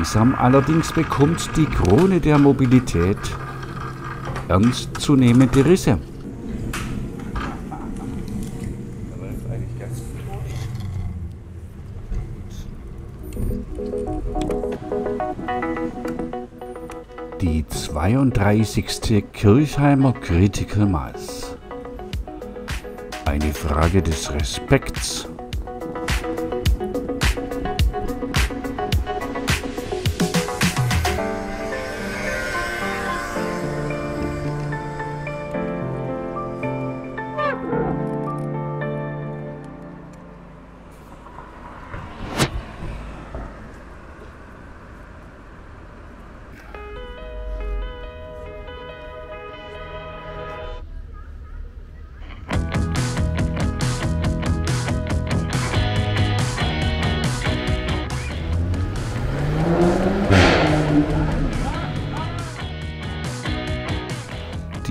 Langsam allerdings bekommt die Krone der Mobilität ernstzunehmende Risse. Die 32. Kirchheimer Critical Mass. Eine Frage des Respekts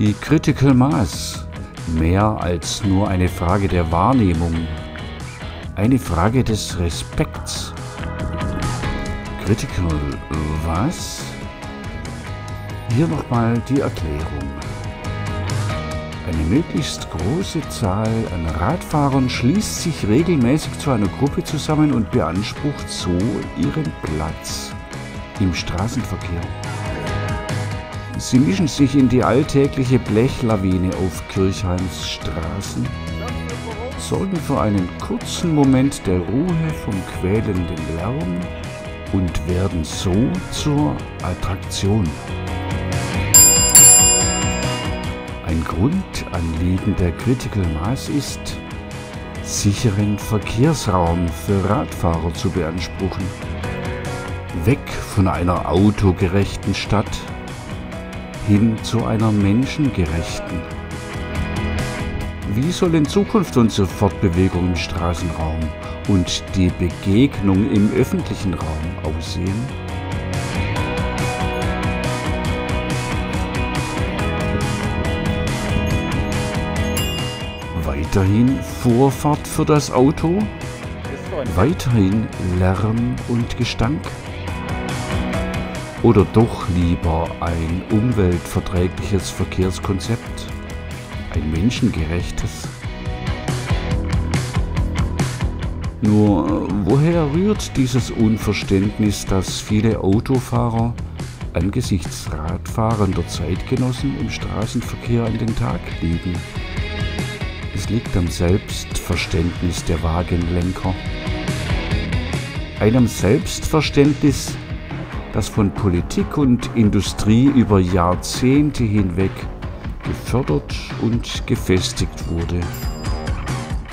Die Critical Mass mehr als nur eine Frage der Wahrnehmung, eine Frage des Respekts. Critical was? Hier nochmal die Erklärung. Eine möglichst große Zahl an Radfahrern schließt sich regelmäßig zu einer Gruppe zusammen und beansprucht so ihren Platz im Straßenverkehr. Sie mischen sich in die alltägliche Blechlawine auf Kirchheims Straßen, sorgen für einen kurzen Moment der Ruhe vom quälenden Lärm und werden so zur Attraktion. Ein Grundanliegen der Critical Mass ist, sicheren Verkehrsraum für Radfahrer zu beanspruchen. Weg von einer autogerechten Stadt hin zu einer menschengerechten. Wie soll in Zukunft unsere Fortbewegung im Straßenraum und die Begegnung im öffentlichen Raum aussehen? Weiterhin Vorfahrt für das Auto, weiterhin Lärm und Gestank oder doch lieber ein umweltverträgliches Verkehrskonzept, ein menschengerechtes? Nur woher rührt dieses Unverständnis, das viele Autofahrer angesichts radfahrender Zeitgenossen im Straßenverkehr an den Tag legen? Es liegt am Selbstverständnis der Wagenlenker, einem Selbstverständnis, das von Politik und Industrie über Jahrzehnte hinweg gefördert und gefestigt wurde,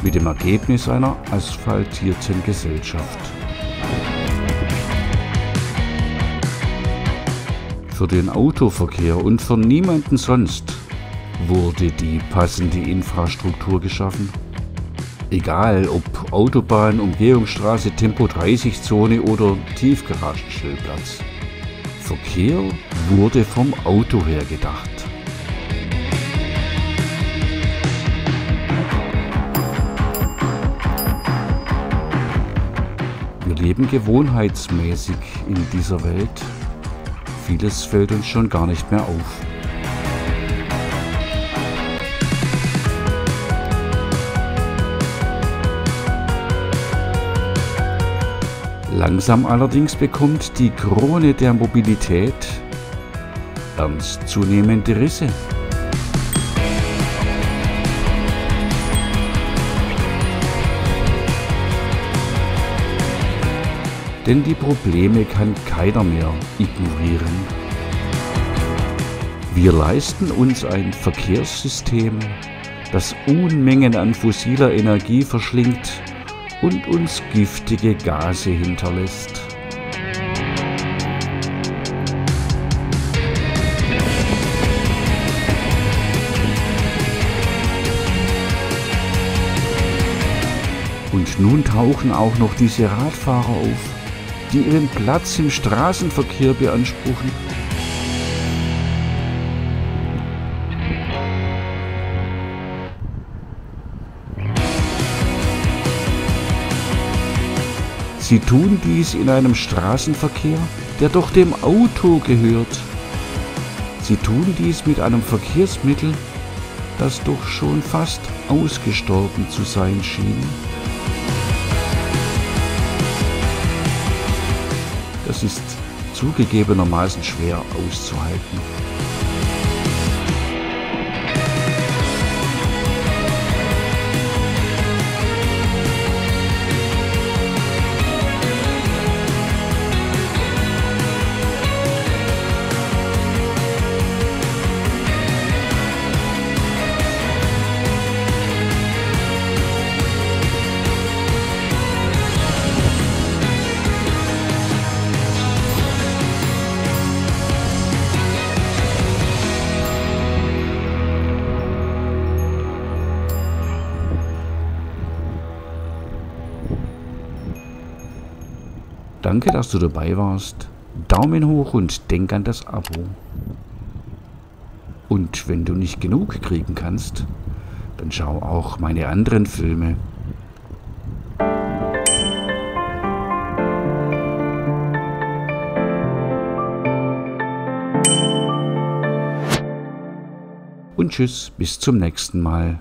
mit dem Ergebnis einer asphaltierten Gesellschaft. Für den Autoverkehr und für niemanden sonst wurde die passende Infrastruktur geschaffen. Egal ob Autobahn, Umgehungsstraße, Tempo 30 Zone oder Tiefgaragenstellplatz. Verkehr wurde vom Auto her gedacht. Wir leben gewohnheitsmäßig in dieser Welt. Vieles fällt uns schon gar nicht mehr auf. Langsam allerdings bekommt die Krone der Mobilität ernstzunehmende Risse. Denn die Probleme kann keiner mehr ignorieren. Wir leisten uns ein Verkehrssystem, das Unmengen an fossiler Energie verschlingt und uns giftige Gase hinterlässt. Und nun tauchen auch noch diese Radfahrer auf, die ihren Platz im Straßenverkehr beanspruchen Sie tun dies in einem Straßenverkehr, der doch dem Auto gehört. Sie tun dies mit einem Verkehrsmittel, das doch schon fast ausgestorben zu sein schien. Das ist zugegebenermaßen schwer auszuhalten. Danke, dass du dabei warst. Daumen hoch und denk an das Abo. Und wenn du nicht genug kriegen kannst, dann schau auch meine anderen Filme. Und tschüss, bis zum nächsten Mal.